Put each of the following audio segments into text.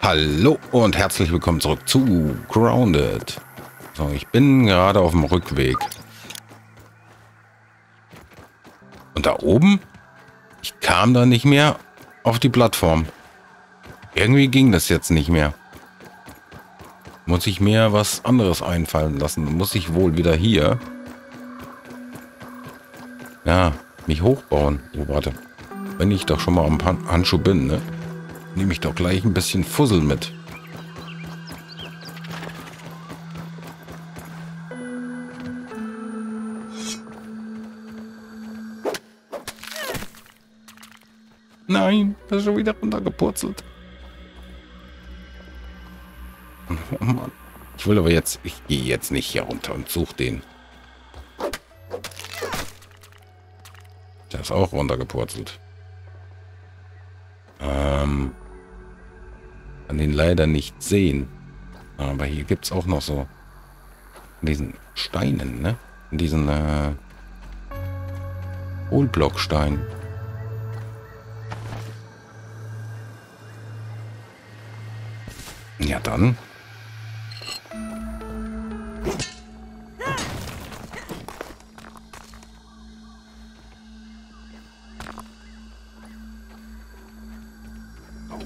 Hallo und herzlich willkommen zurück zu Grounded. So, ich bin gerade auf dem Rückweg. Und da oben? Ich kam da nicht mehr auf die Plattform. Irgendwie ging das jetzt nicht mehr. Muss ich mir was anderes einfallen lassen. Muss ich wohl wieder hier. Ja, mich hochbauen. Oh, warte. Wenn ich doch schon mal am Handschuh bin, ne? Nehme ich doch gleich ein bisschen Fussel mit. Nein, das ist schon wieder runtergepurzelt. Oh Mann. Ich will aber jetzt, ich gehe jetzt nicht hier runter und suche den. Der ist auch runtergepurzelt. Ähm, kann den leider nicht sehen. Aber hier gibt es auch noch so diesen Steinen, ne? Diesen äh, Hohlblockstein. Ja dann.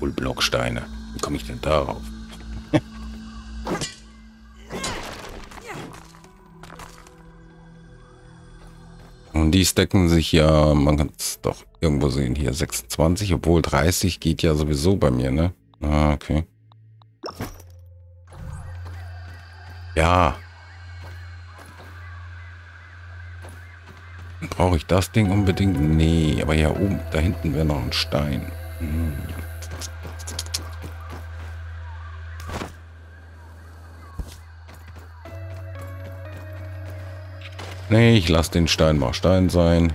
Hohlblocksteine. Wie komme ich denn darauf? Und die stacken sich ja, man kann es doch irgendwo sehen, hier 26, obwohl 30 geht ja sowieso bei mir, ne? Ah, okay. Ja. Brauche ich das Ding unbedingt? Nee, aber ja oben, da hinten wäre noch ein Stein. Hm. Nee, ich lasse den Stein mal Stein sein.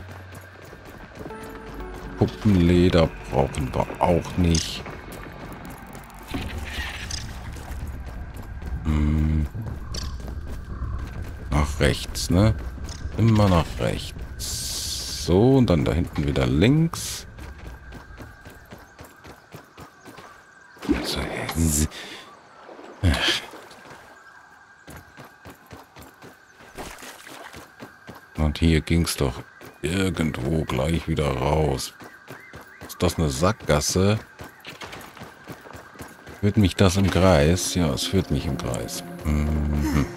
Puppenleder brauchen wir auch nicht. Hm. Nach rechts, ne? Immer nach rechts. So, und dann da hinten wieder links. So, Hier ging es doch irgendwo gleich wieder raus. Ist das eine Sackgasse? Führt mich das im Kreis? Ja, es führt mich im Kreis. Mhm.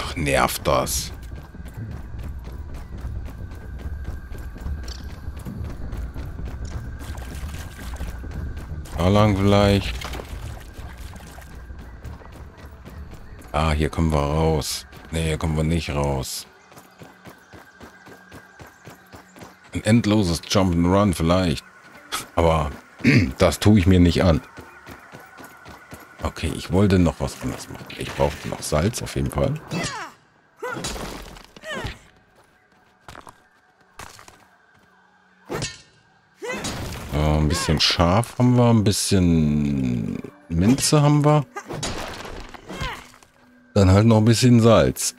Ach, nervt das. Da lang vielleicht. Ah, hier kommen wir raus. Ne, hier kommen wir nicht raus. Ein endloses Jump'n'Run vielleicht. Aber das tue ich mir nicht an. Okay, ich wollte noch was anderes machen. Ich brauchte noch Salz auf jeden Fall. Ein bisschen Schaf haben wir, ein bisschen Minze haben wir. Dann halt noch ein bisschen Salz.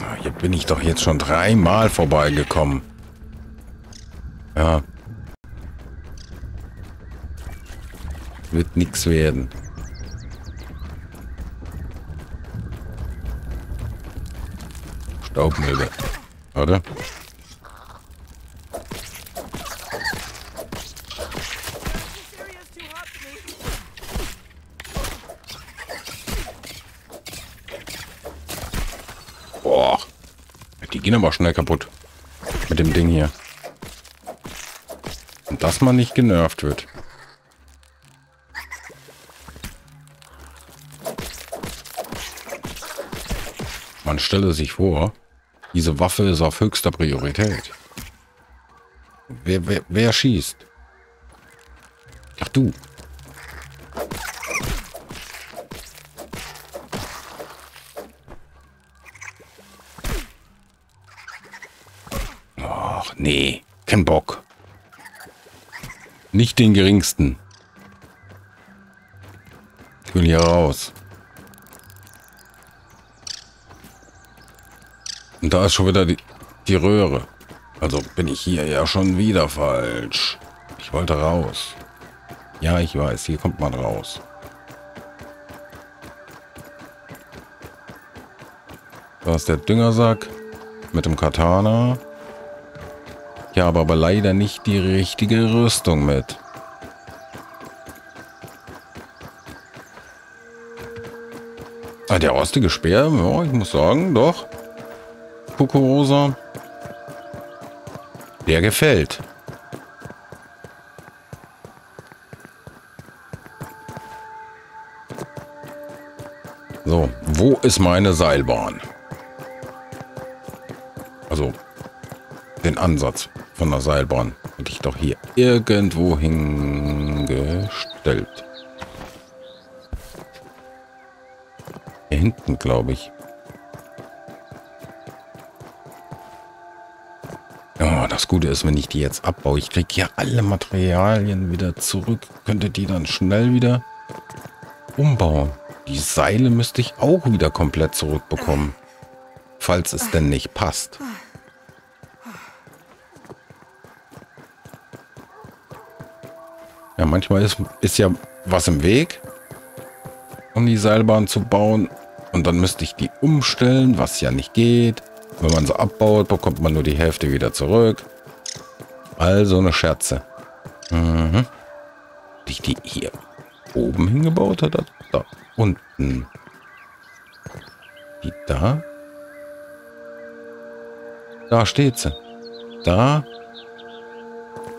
Ah, hier bin ich doch jetzt schon dreimal vorbeigekommen. Ja. Wird nichts werden. Staubmilbe. Oder? Gehen aber schnell kaputt. Mit dem Ding hier. Und dass man nicht genervt wird. Man stelle sich vor, diese Waffe ist auf höchster Priorität. Wer, wer, wer schießt? Ach du. Nee, kein Bock. Nicht den geringsten. Ich will hier raus. Und da ist schon wieder die, die Röhre. Also bin ich hier ja schon wieder falsch. Ich wollte raus. Ja, ich weiß, hier kommt man raus. Da ist der Düngersack mit dem Katana. Ich habe aber leider nicht die richtige Rüstung mit. Ah, der rostige Speer, ja, ich muss sagen, doch. Kukurosa. Der gefällt. So, wo ist meine Seilbahn? Also, den Ansatz von der Seilbahn hätte ich doch hier irgendwo hingestellt. Hier hinten, glaube ich. Ja, das Gute ist, wenn ich die jetzt abbaue, ich kriege ja alle Materialien wieder zurück. Könnte die dann schnell wieder umbauen. Die Seile müsste ich auch wieder komplett zurückbekommen. Falls es denn nicht passt. Ja, manchmal ist, ist ja was im Weg, um die Seilbahn zu bauen. Und dann müsste ich die umstellen, was ja nicht geht. Wenn man sie abbaut, bekommt man nur die Hälfte wieder zurück. Also eine Scherze. Mhm. Ich die hier oben hingebaut hat, da unten. Die da? Da steht sie. Da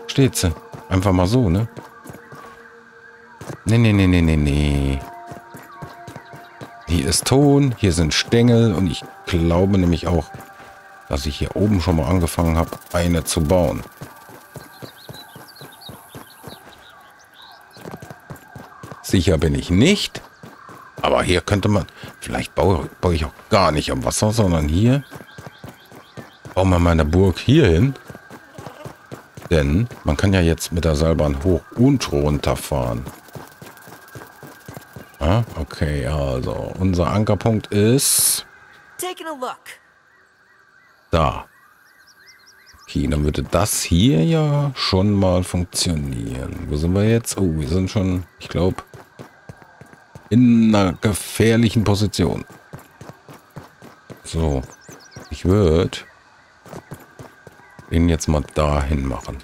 steht sie. Einfach mal so, ne? Nee, nee, nee, nee, nee, nee. Hier ist Ton, hier sind Stängel und ich glaube nämlich auch, dass ich hier oben schon mal angefangen habe, eine zu bauen. Sicher bin ich nicht. Aber hier könnte man... Vielleicht baue, baue ich auch gar nicht am Wasser, sondern hier... Bauen wir meine Burg hier hin. Denn man kann ja jetzt mit der Seilbahn hoch und runter fahren. Ah, okay, also unser Ankerpunkt ist da. Okay, dann würde das hier ja schon mal funktionieren. Wo sind wir jetzt? Oh, wir sind schon, ich glaube, in einer gefährlichen Position. So, ich würde ihn jetzt mal dahin machen.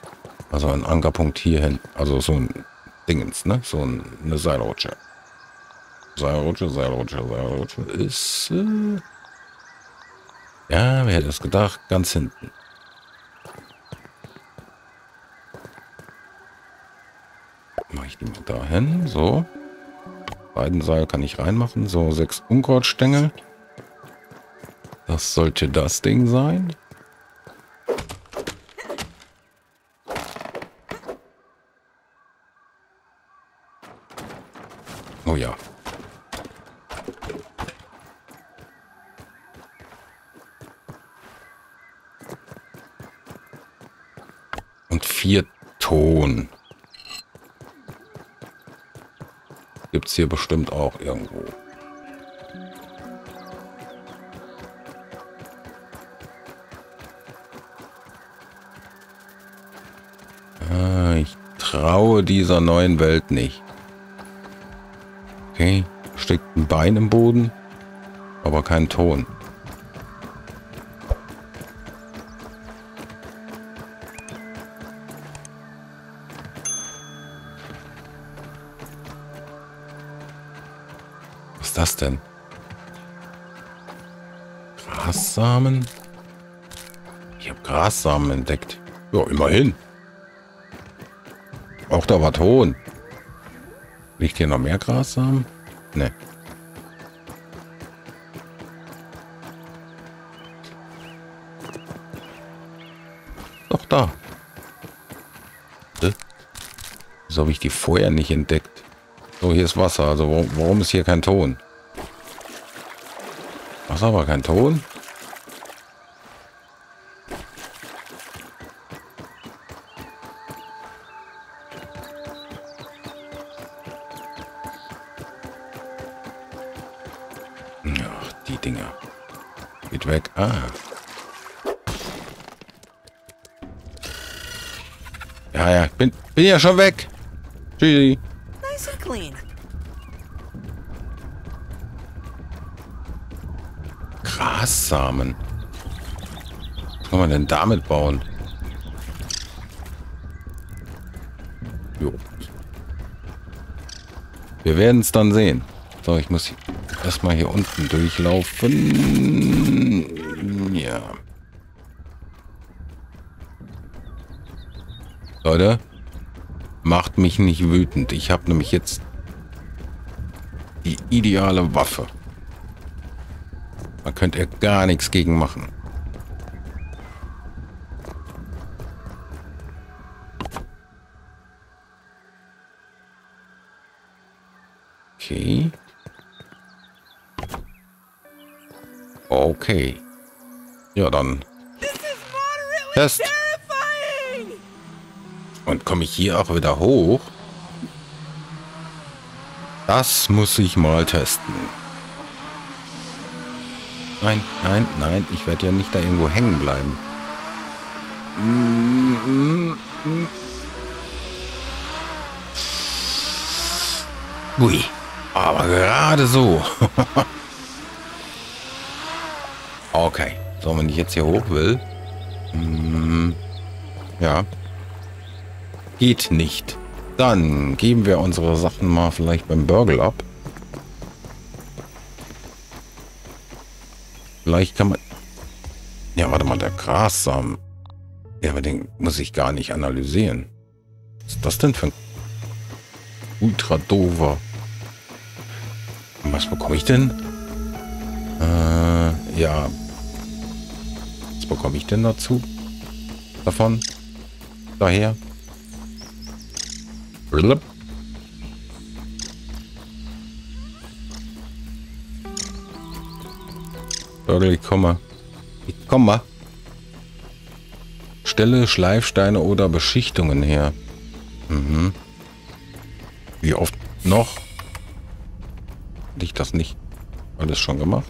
Also einen Ankerpunkt hierhin. Also so ein Dingens, ne? So eine Seilrutsche. Seilrutsche, Seilrutsche, Seilrutsche ist... Äh ja, wer hätte es gedacht? Ganz hinten. Mache ich die mal dahin. So. Beiden Seil kann ich reinmachen. So, sechs Unkrautstängel. Das sollte das Ding sein. Oh ja. Und vier Ton. Gibt es hier bestimmt auch irgendwo. Ah, ich traue dieser neuen Welt nicht. Okay, steckt ein Bein im Boden, aber kein Ton. Das denn? Grassamen? Ich habe Grassamen entdeckt. Ja, immerhin. Auch da war Ton. Liegt hier noch mehr Grassamen? Ne. Doch da. Wieso habe ich die vorher nicht entdeckt? So, hier ist Wasser. Also warum, warum ist hier kein Ton? Was aber kein Ton? Ach, die Dinger. Geht weg. Ah. Ja, ja, bin, bin ja schon weg. Tschüssi. Grassamen. Was kann man denn damit bauen? Jo. Wir werden es dann sehen. So, ich muss erstmal hier unten durchlaufen. Ja. Leute, macht mich nicht wütend. Ich habe nämlich jetzt die ideale Waffe. Da könnt ihr gar nichts gegen machen. Okay. Okay. Ja, dann. Test. Und komme ich hier auch wieder hoch? Das muss ich mal testen. Nein, nein, nein. Ich werde ja nicht da irgendwo hängen bleiben. Ui. Aber gerade so. okay. So, wenn ich jetzt hier hoch will. mm, Ja. Geht nicht. Dann geben wir unsere Sachen mal vielleicht beim Burgle ab. Vielleicht kann man... Ja, warte mal, der Grassamen. Ja, aber den muss ich gar nicht analysieren. Was ist das denn für ein ultra? Und Was bekomme ich denn? Äh, ja. Was bekomme ich denn dazu? Davon? Daher? Blub. Burgle, ich komme. Ich komme. Stelle Schleifsteine oder Beschichtungen her. Mhm. Wie oft noch? Hätte ich das nicht alles schon gemacht?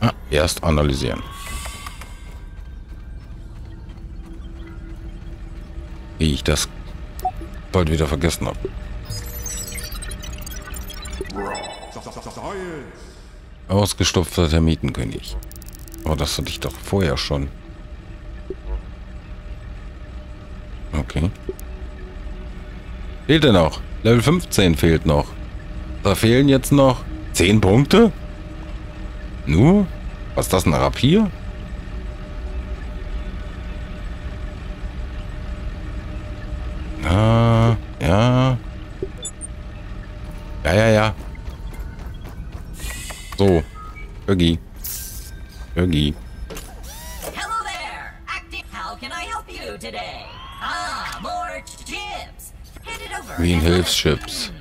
Ah, erst analysieren. Wie ich das bald wieder vergessen habe. Ausgestopfter Termitenkönig. Aber das hatte ich doch vorher schon. Okay. Fehlt er noch? Level 15 fehlt noch. Da fehlen jetzt noch 10 Punkte? Nur? Was ist das, ein Rapier? Ah, ja. Ja, ja, ja. Hand it over. Wie ein Hilfschips.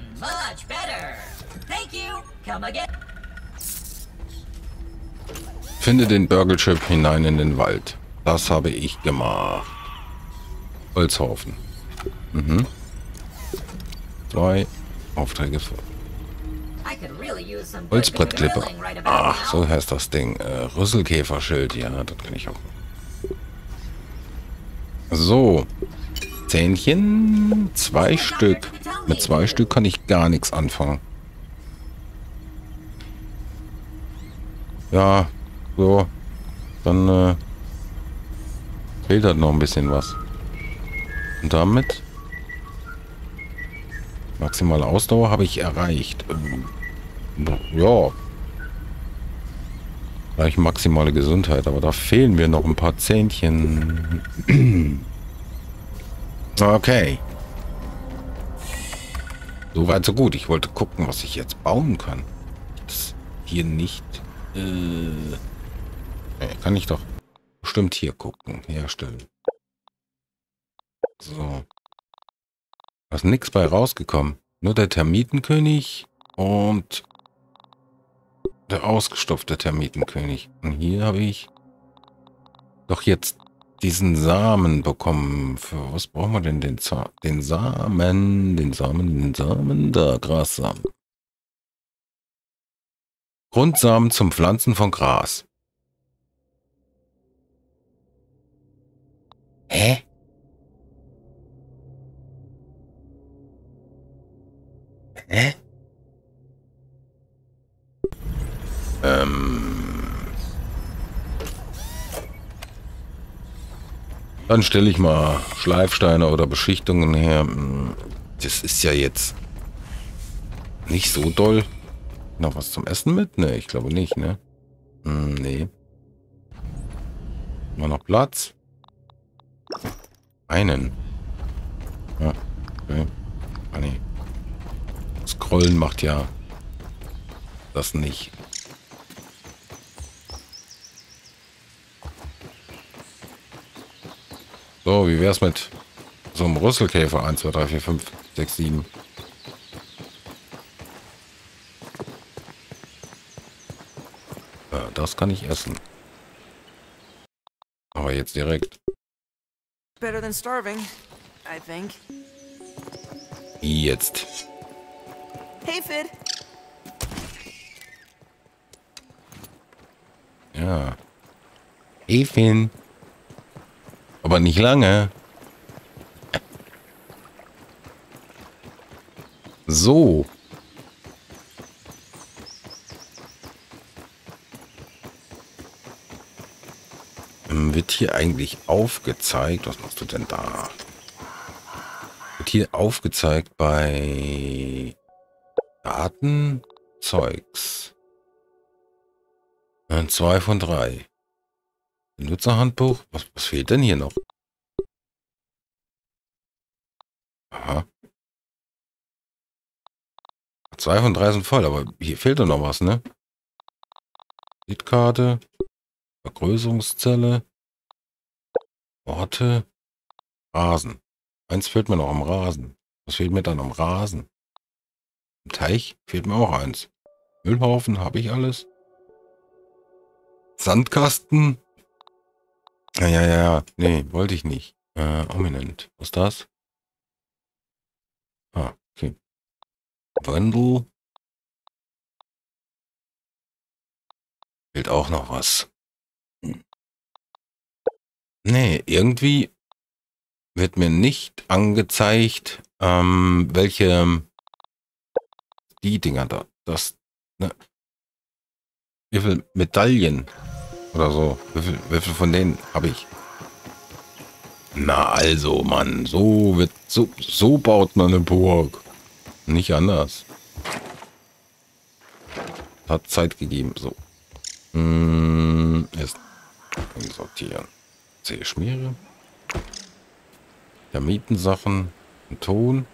Finde den Burgle-Chip hinein in den Wald. Das habe ich gemacht. Holzhaufen. Mhm. Zwei Aufträge für Holzbrettklippe. Ach, so heißt das Ding. Äh, Rüsselkäferschild. Ja, das kann ich auch. So. Zähnchen. Zwei Stück. Mit zwei Stück kann ich gar nichts anfangen. Ja, so. Dann äh, fehlt halt noch ein bisschen was. Und damit maximale Ausdauer habe ich erreicht. Ähm, ja. Gleich maximale Gesundheit, aber da fehlen mir noch ein paar Zähnchen. okay. Soweit so gut. Ich wollte gucken, was ich jetzt bauen kann. Das hier nicht. Äh, kann ich doch bestimmt hier gucken. Herstellen. So. Da ist nichts bei rausgekommen. Nur der Termitenkönig und der ausgestopfte Termitenkönig. Und hier habe ich doch jetzt diesen Samen bekommen. Für was brauchen wir denn den, Za den Samen? Den Samen, den Samen? Da, Grassamen. Grundsamen zum Pflanzen von Gras. Hä? Hä? Ähm. Dann stelle ich mal Schleifsteine oder Beschichtungen her. Das ist ja jetzt nicht so doll. Noch was zum Essen mit? Ne, ich glaube nicht, ne? Hm, nee. Mal noch Platz? Einen. Ja, okay. Ah, nee. Scrollen macht ja das nicht. So, wie wär's mit so einem Rüsselkäfer? 1, 2, 3, 4, 5, 6, 7. Ja, das kann ich essen. Aber jetzt direkt. Better than starving, I think. Jetzt. Hey, Fid. Ja. Efin. Aber nicht lange. So. Wird hier eigentlich aufgezeigt? Was machst du denn da? Wird hier aufgezeigt bei Datenzeugs. Äh, Zwei von drei. Nutzerhandbuch? Was, was fehlt denn hier noch? Aha. Zwei von drei sind voll, aber hier fehlt doch noch was, ne? Bildkarte. Vergrößerungszelle. Orte. Rasen. Eins fehlt mir noch am Rasen. Was fehlt mir dann am Rasen? Im Teich fehlt mir auch eins. Müllhaufen habe ich alles. Sandkasten. Ja, ja, ja. Nee, wollte ich nicht. Äh, ominent. Was ist das? Ah, okay. Wandel. Fehlt auch noch was. Nee, irgendwie wird mir nicht angezeigt, ähm, welche die Dinger da, das, ne, wie viel Medaillen oder so, wie viel, wie viel von denen habe ich? Na also, Mann, so wird, so, so baut man eine Burg. Nicht anders. Hat Zeit gegeben, so. Hm, erst sortieren. C Schmiere. Termitensachen. Ton.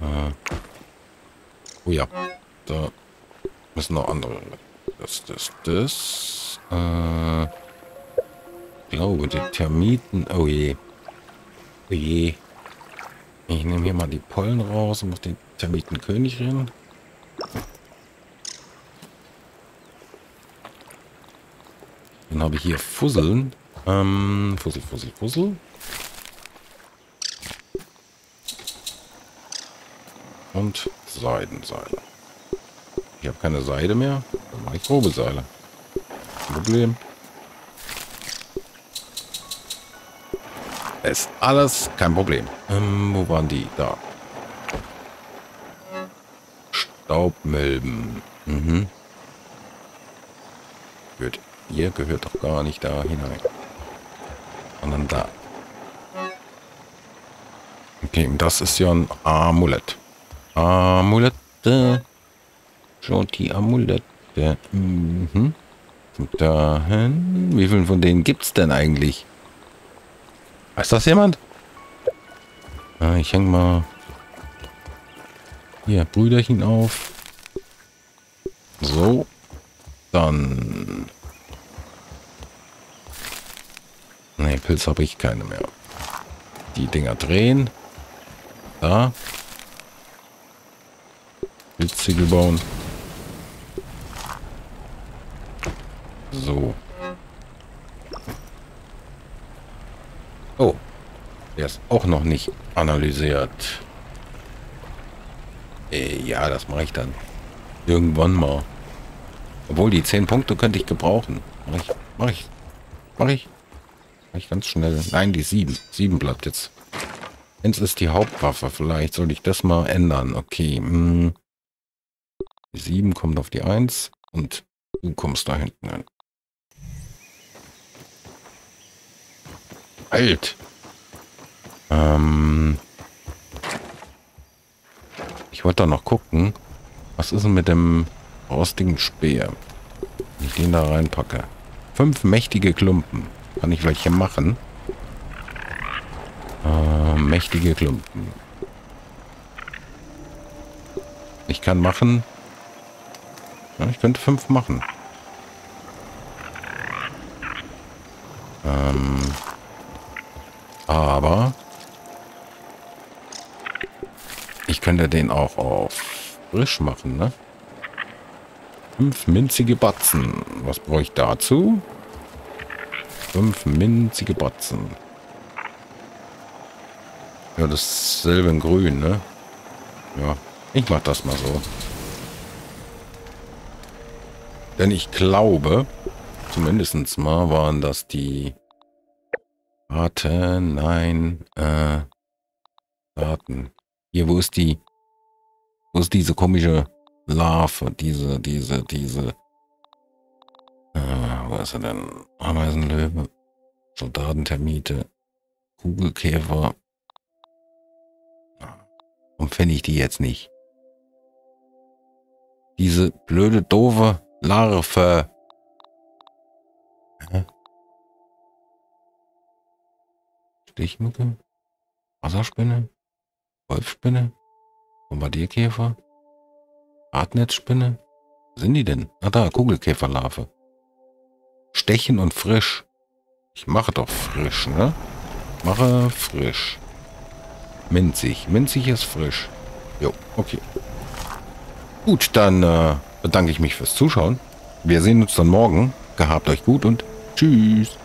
Äh. Oh ja. Da müssen noch andere. Das, das, das. Äh. Glaube, die Termiten. Oh je. Oh je. Ich nehme hier mal die Pollen raus und muss den Termitenkönig rein. Dann habe ich hier Fusseln. Ähm, Fussel, Fussel, Fussel. Und Seidenseile. Ich habe keine Seide mehr. Dann mache ich grobe Seile. Problem. Ist alles kein Problem. Ähm, wo waren die? Da. Staubmilben. Mhm. Gut. Ihr gehört doch gar nicht da hinein. Sondern da. Okay, das ist ja ein Amulett. Amulette. Schaut die Amulette. Mhm. Dahin. Wie viele von denen gibt es denn eigentlich? Weiß das jemand? Ah, ich hänge mal hier Brüderchen auf. So. Dann. Ne, Pilz habe ich keine mehr. Die Dinger drehen. Da. Pilzziegel bauen. Auch noch nicht analysiert. Äh, ja, das mache ich dann. Irgendwann mal. Obwohl, die 10 Punkte könnte ich gebrauchen. Mach ich, mach ich, mach ich. Mach ich ganz schnell. Nein, die 7. 7 bleibt jetzt. Eins ist die Hauptwaffe. Vielleicht soll ich das mal ändern. Okay. Hm. Die 7 kommt auf die 1 und du kommst da hinten hin. Alt. Ähm. Ich wollte da noch gucken. Was ist denn mit dem rostigen Speer? Wenn ich den da reinpacke. Fünf mächtige Klumpen. Kann ich welche machen? Äh, mächtige Klumpen. Ich kann machen. Ja, ich könnte fünf machen. Ähm, aber ich könnte den auch auf frisch machen, ne? Fünf minzige Batzen. Was brauche ich dazu? Fünf minzige Batzen. Ja, dasselbe in grün, ne? Ja, ich mach das mal so. Denn ich glaube, zumindest mal waren das die... Warte, nein, äh... Daten. Hier, wo ist die... Wo ist diese komische Larve? Diese, diese, diese... Äh, wo ist er denn? Ameisenlöwe. Soldatentermite. Kugelkäfer. Warum fände ich die jetzt nicht? Diese blöde, doofe Larve. Hä? Stichmücke? Wasserspinne? Wolfspinne? Bombardierkäfer? Hartnetzspinne? Wo sind die denn? Ah da, Kugelkäferlarve. Stechen und frisch. Ich mache doch frisch, ne? Mache frisch. Minzig. Minzig ist frisch. Jo, okay. Gut, dann äh, bedanke ich mich fürs Zuschauen. Wir sehen uns dann morgen. Gehabt euch gut und tschüss.